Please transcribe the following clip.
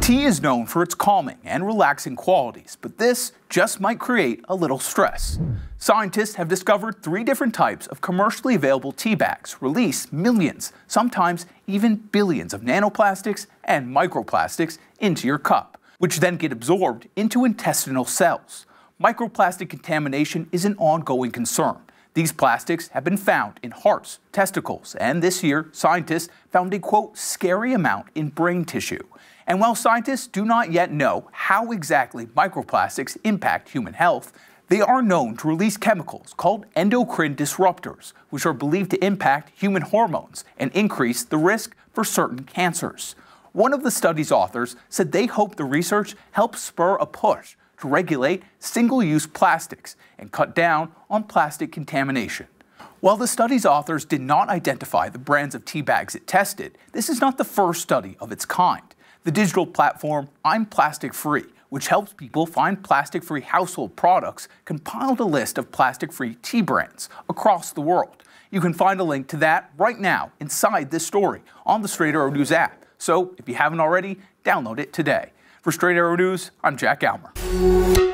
Tea is known for its calming and relaxing qualities, but this just might create a little stress. Scientists have discovered three different types of commercially available tea bags release millions, sometimes even billions of nanoplastics and microplastics into your cup, which then get absorbed into intestinal cells. Microplastic contamination is an ongoing concern. These plastics have been found in hearts, testicles, and this year, scientists found a quote, scary amount in brain tissue. And while scientists do not yet know how exactly microplastics impact human health, they are known to release chemicals called endocrine disruptors, which are believed to impact human hormones and increase the risk for certain cancers. One of the study's authors said they hope the research helps spur a push to regulate single use plastics and cut down on plastic contamination. While the study's authors did not identify the brands of tea bags it tested, this is not the first study of its kind. The digital platform I'm Plastic Free, which helps people find plastic free household products, compiled a list of plastic free tea brands across the world. You can find a link to that right now inside this story on the Straight Arrow News app. So if you haven't already, download it today. For Straight Arrow News, I'm Jack Aylmer.